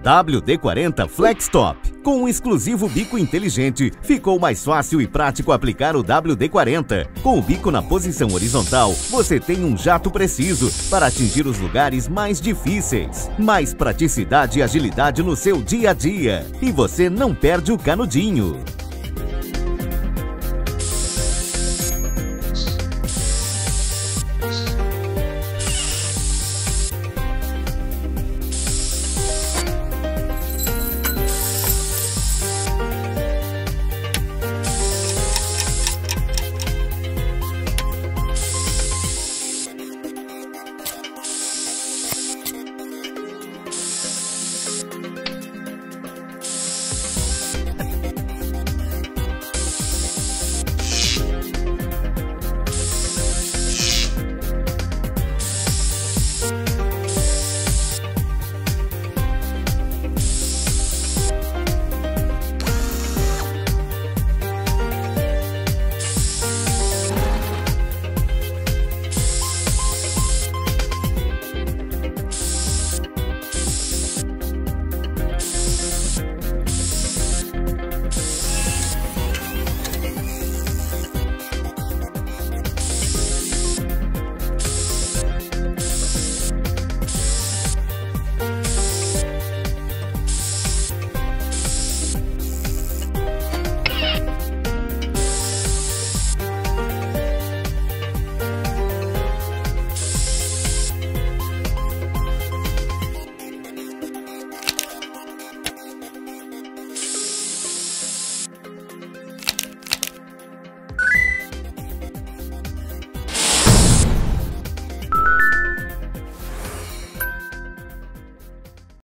WD-40 Flex Top. Com um exclusivo bico inteligente, ficou mais fácil e prático aplicar o WD-40. Com o bico na posição horizontal, você tem um jato preciso para atingir os lugares mais difíceis. Mais praticidade e agilidade no seu dia a dia. E você não perde o canudinho.